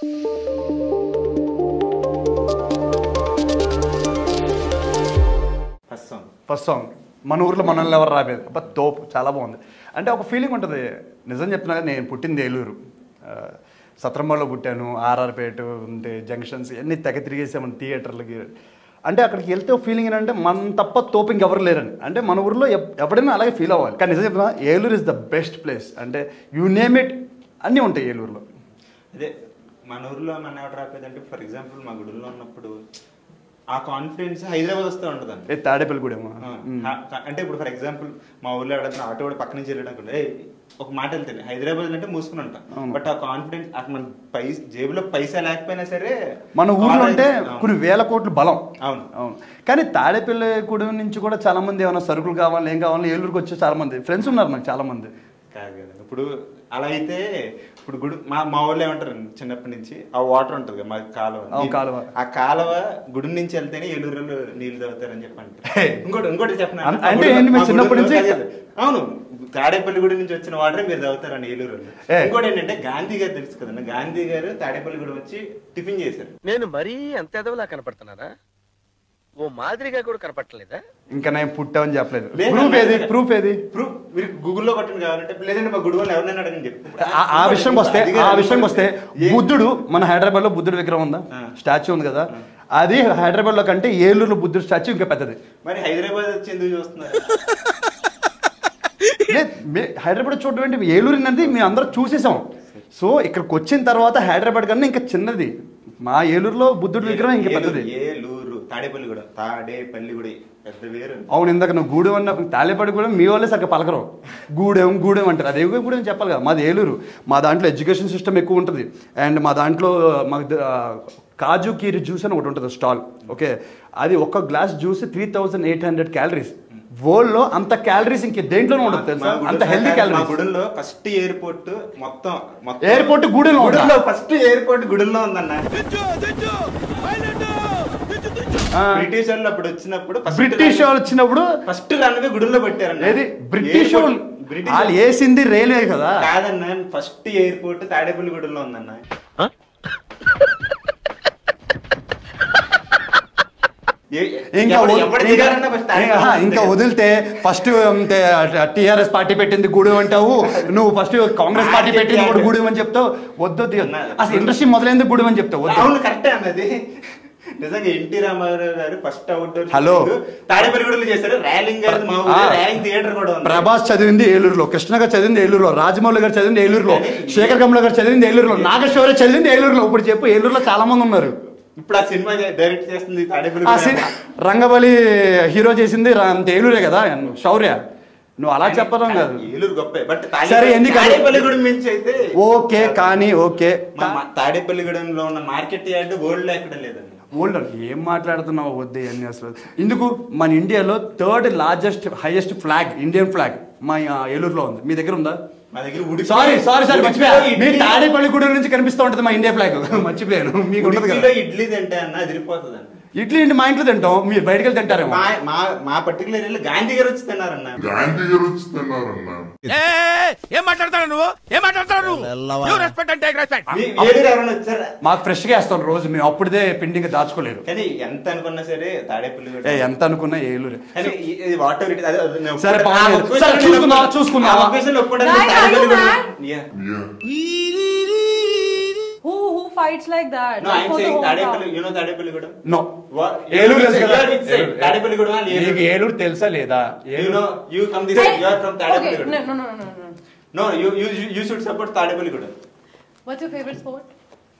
First song మన ఊర్లో మనల్ని ఎవరు రాలేదు అబ్బా తోపు చాలా బాగుంది. అంటే ఒక ఫీలింగ్ ఉంటుంది. నిజం చెప్తున్నా నేను పుట్టింది ఏలూరు. సత్రంబాలో పుట్టాను. ఆర్ఆర్పేట ఉంటే జంక్షన్స్ ఇవన్నీ తెగ తిరిగేసాము థియేటర్లకి. అంటే అక్కడికి వెళ్తే ఒక ఫీలింగ్ ఏంటంటే మన తప్ప తోపు ఇంకెవరు లేరని. అంటే మన ఊర్లో ఎవడైనా అలాగే ఫీల్ అవ్వాలి. కానీ నిజం చెప్తున్నా Eluru is the best place అంటే యూ నేమ్ ఇట్ అన్నీ ఉంటాయి ఏలూరులో. అదే మన ఊర్లో మన ఎవరు రాకపోయేదంటే ఫర్ ఎగ్జాంపుల్ మా గుడిలో ఉన్నప్పుడు ఆ కాన్ఫిడెన్స్ హైదరాబాద్ వస్తూ ఉంటుందండి ఏ తాడేపల్లి కూడా హ- అంటే ఇప్పుడు ఫర్ ఎగ్జాంపుల్ మా ఊర్లో ఎవడన్నా ఆటో కూడా పక్క నుంచి వెళ్ళడం అనుకుంటే "ఏయ్, ఒక మాట వెళ్తాను హైదరాబాద్ అంటే మూసుకుని ఉంటాం. బట్ ఆ కాన్ఫిడెన్స్ అక్కడ మన పై జేబులో పైసా లేకపోయినా సరే మన ఊర్లో ఉంటే అవును. కొన్ని వేల కోట్లు బలం. అవును. అవును. కానీ తాడేపల్లిగూడెం నుంచి కూడా చాలా మంది ఏమైనా సరుకులు కావాలి ఏం కావాలి ఏలూరుకి వచ్చే చాలా మంది. ఫ్రెండ్స్ ఉన్నారు నాకు చాలా మంది. కాదు కదా. ఇప్పుడు అలా అయితే ఇప్పుడు గుడి మా మా ఊళ్ళో ఏమంటారు చిన్నప్పటి నుంచి? ఆ వాటర్ ఉంటుంది కదా మా కాలువ. ఆ, కాలువ. ఆ కాలువ గుడి నుంచి వెళ్తేనే ఏలూరులో నీళ్ళు తాగుతారని చెప్పి అంటారు. ఇంకోటి ఇంకోటి చెప్పిన? చిన్నప్పటి నుంచి- అవును తాడేపల్లి గుడి నుంచి వచ్చిన వాటర్ మీరు తాగుతారని ఏలూరు ఏ. ఇంకోటి ఏంటంటే గాంధీ గారు తెలుసు కదండి గాంధీ గారు తాడేపల్లి గుడి వచ్చి టిఫిన్ చేశారు. నేను మరీ అంత ఎదవలా కనపడుతున్నానా? ఓ మాదిరిగా కూడా కనపడలేదా ఇంకా నేను పుట్టామని చెప్పలేదు. లేదు, ప్రూఫ్ ఏది. ప్రూఫ్ ఏది? ప్రూఫ్ మీరు గూగుల్లో కొట్టండి కావాలంటే. లేదంటే మా గుడి వాళ్ళు ఎవరినైనా అడగని చెప్పి. ఆ- ఆ విషయంకి వస్తే అది కాదు, ఆ విషయంకి వస్తే ఏ- బుద్ధుడు మన హైదరాబాద్లో బుద్ధుడు విగ్రహం ఉందా? ఆ. స్టాచ్యూ ఉంది కదా. అది హైదరాబాద్లో కంటే ఏలూరులో బుద్ధుడు స్టాచ్యూ ఇంకా పెద్దది. మరి హైదరాబాద్ వచ్చి ఎందుకు చూస్తున్నారు? లేదు, మే- హైదరాబాద్ చూడడం ఏంటి? ఏలూరు అనేది మేము అందరూ చూసేసాం. సో ఇక్కడికి వచ్చిన తర్వాత హైదరాబాద్ కన్నా ఇంకా చిన్నది. మా ఏలూరులో బుద్ధుడి విగ్రహం ఇంకా పెద్దది. ఏలూరు కూడా తాడేపల్లి కూడా పెద్ద వేరు అవును ఇందాక నువ్వు గూడెం అన్న తాళేపడి కూడా మీ వాళ్ళే సరిగ్గా పలకరు. గూడెం గూడెం అంటారు. అదే గూడెం చెప్పాలి కదా. మాది ఏలూరు. మా దాంట్లో ఎడ్యుకేషన్ సిస్టమ్ ఎక్కువ ఉంటుంది. అండ్ మా దాంట్లో మాకు కాజు కీరి జ్యూస్ అని ఒకటి ఉంటుంది స్టాల్. ఓకే? అది ఒక్క glass juice three thousand eight hundred calories. వరల్డ్లో అంత క్యాలరీస్ ఇంక దేంట్లోనే ఉండదు తెలుసా? అంత హెల్తీ మా క్యాలరీస్. గుడిలో ఫస్ట్ ఎయిర్పోర్ట్ మొత్తం మొత్తం ఎయిర్పోర్ట్ గూడెంలో ఫస్ట్ ఎయిర్పోర్ట్ గుడిలో ఉందన్న. బ్రిటిష్ వాళ్ళు అప్పుడు వచ్చినప్పుడు బ్రిటిష్ వాళ్ళు వచ్చినప్పుడు ఫస్ట్ రన్వే గుడిలో పెట్టారన్న. ఏది? బ్రిటిష్ వాళ్ళు బ్రిటిష్ వాళ్ళు వేసింది రైల్వే కదా? కాదన్న ఫస్ట్ ఎయిర్పోర్ట్ తాడేపల్లి గుడిలో ఉందన్న. ఇంకా వదిలితే ఫస్ట్ టిఆర్ఎస్ పార్టీ పెట్టింది గూడెం అంటావు. నువ్వు ఫస్ట్ కాంగ్రెస్ పార్టీ పెట్టింది కూడా గూడెం అని చెప్తావు. వద్దు. అసలు ఇండస్ట్రీ మొదలైంది గూడెం అని చెప్తావు. కరెక్టే అన్నది. నిజంగా ఎన్టీ రామారావు గారు ఫస్ట్ అవుట్డోర్ హలో. తాడేపల్లి గుడిలో చేశారు. ర్యాలింగ్ గారు మా. ర్యాలింగ్ థియేటర్ కూడా ఉంది. ప్రభాస్ చదివింది ఏలూరులో కృష్ణ గారు చదివింది ఏలూరులో రాజమౌళి గారు చదివింది ఏలూరులో శేఖర్ కమల గారు చదివింది ఏలూరులో నాగేశ్వర చదివింది ఏలూరులో. ఇప్పుడు చెప్పు ఏలూరులో చాలా మంది ఉన్నారు. ఇప్పుడు ఆ సినిమా డైరెక్ట్ చేస్తుంది తాడేపల్లి రంగబలి హీరో చేసింది ఏలూరే కదా శౌర్య. నువ్వు అలా చెప్పడం కాదు. ఏలూరు గొప్పే. బట్ సరే, ఎందుకు తాడేపల్లిగూడెం మించి అయితే ఓకే కానీ ఓకే. తాడేపల్లిగూడెంలో ఉన్న మార్కెట్ యార్డ్ వరల్డ్లో ఎక్కడ లేదండి. ఓల్డ్ ఏం మాట్లాడుతున్నావు వద్దు అన్ని అసలు. ఎందుకు మన ఇండియాలో third largest highest flag Indian flag మా ఏలూరులో ఉంది. మీ దగ్గర ఉందా? మా దగ్గర ఉడిపి సారీ సారీ సారీ మర్చిపోయా. మీ ఇడ్లీ- తాడేపల్లిగూడెం నుంచి కనిపిస్తూ ఉంటుంది మా ఇండియా ఫ్లాగ్. మర్చిపోయాను. మీకు కదా. ఇడ్లీ తింటే అన్న అదిరిపోతుంది అన్న ఇడ్లీ ఏంటి? మా ఇంట్లో తింటాం. మీరు బయటకు వెళ్ళి తింటారేమో. మా మా మా పర్టికులర్ గాంధీ గారు వచ్చి తిన్నారన్న. గాంధీ గారు వచ్చి తిన్నారన్నా. ఏం మాట్లాడతాడు నువ్వు? ఏం మాట్లాడతాడు నువ్వు? రెస్పెక్ట్ అంటే రెస్పెక్ట్ మాకు ఫ్రెష్గా వేస్తాం రోజు మేము అప్పుడే పిండింగ్ దాచుకోలేరు. కానీ ఎంత అనుకున్నా సరే తాడేపల్లి ఏ ఎంత అనుకున్నా నేను సరే, ఒప్పుకుంటా. పర్వాలేదు. Fights like that? No, I'm saying Tadepalli town. you know Tadepalli కూడా నో What? ఏలూరు తెలుసు కదా Yeah, it's a- తాడేపల్లి కూడా ఏలూరు. నీకు ఏలూరు తెలుసా లేదా You know, you come this you are from okay, Tadepalli no, no, no, no, no, no. No, you you you- should support Tadepalli కూడా What's your favorite sport?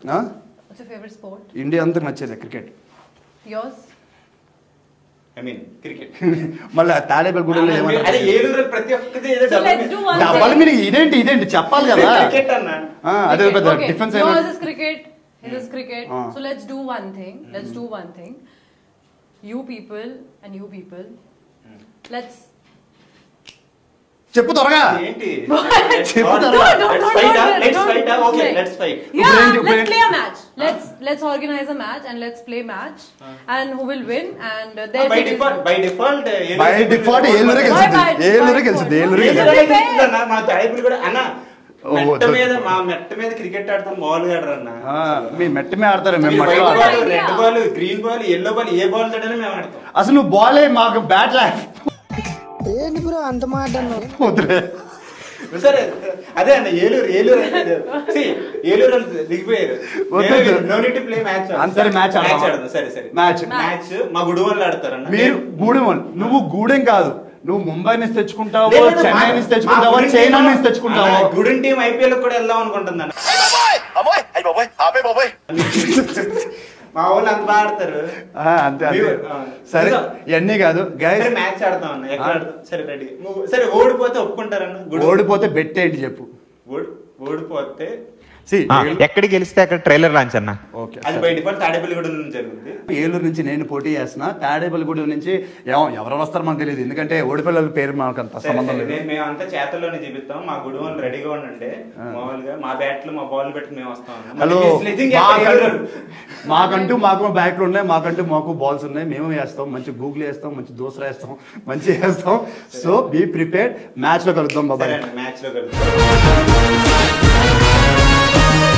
ఆ? What's your favorite sport? India అంతా నచ్చేది cricket Yours? I mean cricket మళ్ళీ తాడేపల్లిగూడెంలో అదే ఏమంటారు ఏలూరు ప్రతి ఒక్కటి ఏదో So let's do one డబ్బాలు thing. మీరు ఇదేంటి ఇదేంటి చెప్పాలి కదా క్రికెట్ అన్న ఆ, అదే Cricket, పెద్ద okay. Defence Yours is cricket. His is cricket. Ah. So let's do one thing. Let's do one thing. You people and you people. Let's. చెప్పు త్వరగా ఏంటి చెప్పు No, త్వరగా. no, Let's no, fight, no, ah? no, Let's don't- fight, ah? don't Okay, play. let's fight. Yeah, Upendi, let's upendi. play a match. Let's let's organize a match and let's play match and who will win and uh, their bye team is- default by default by default ఏలూరే Bye గెలిచింది bye, ఏలూరే bye, గెలిచింది bye. ఏలూరే Let's గెలిచింది play fair. మా తాడేపల్లి కూడా అన్న ఓ, మెట్ట. మీద మా మెట్ట మీద క్రికెట్ ఆడతాం మామూలుగా ఆడరన్న ఆ, మీ మెట్టి మీద ఆడతారు మేము. Red ball green ball yellow ball ఏ బాల్ తడని మేము ఆడతాం అసలు నువ్వు బాలే మాకు బ్యాట్ లా ఏంటి బ్రో అంత మాట. సరే అదే అన్న ఏలూరు ఏలూరు ఏలూరు దిగిపోయారు. నో నీట్ ప్లే మ్యాచ్ ఆడదాం. ఆడదాం సరే సరే Match. మ్యాచ్ మా గుడి వాళ్ళు ఆడతారన్న మీరు గూడెం. నువ్వు గూడెం కాదు నువ్వు ముంబై నుంచి తెచ్చుకుంటావో లేదు, లేదు, చెన్నై మా- నుంచి తెచ్చుకుంటావో చైనా నుంచి తెచ్చుకుంటావో. గుడిన్ టీం ఐపీఎల్ కూడా వెళ్దాం అనుకుంటుందన్న మా వాళ్ళు అంత బాగా ఆడతారు. ఆ, అంతే. సరే. ఇవన్నీ కాదు. మ్యాచ్ ఆడతాం సరే రెడీ సరే ఓడిపోతే ఒప్పుకుంటారన్న. ఓడిపోతే బెట్ ఏంటి చెప్పు. ఓడి- ఓడిపోతే ఎక్కడ గెలిస్తే అక్కడ ట్రైలర్ లాంచ్ అన్న. ఓకే. అది బై డిఫాల్ట్ తాడేపల్లిగూడ నుంచి జరుగుతుంది ఏలూరు నుంచి నేను పోటీ చేస్తున్నా. తాడేపల్లిగూడెం నుంచి ఎవ- ఎవరు వస్తారో మనకు తెలియదు. ఎందుకంటే ఓడిపిల్లల పేరు మనకు అంత సంబంధం. లేదు. నేను మేము అంతా చేతల్లోనే చూపిస్తాం. మా గుడి వాళ్ళు రెడీగా ఉండండి. మామూలుగా మా బ్యాట్లు మా బాల్ పెట్టి మేము వస్తాం. హలో. మాకంటూ మాకు బ్యాట్లు ఉన్నాయి. మాకంటూ మాకు బాల్స్ ఉన్నాయి. మేము వేస్తాం. మంచి గూగుల్ వేస్తాం. మంచి దోసరా వేస్తాం. మంచి వేస్తాం. సో బీ ప్రిపేర్డ్ మ్యాచ్లో కలుద్దాం బాబాయ్. మ్యాచ్లో కలుద్దాం. Thank you.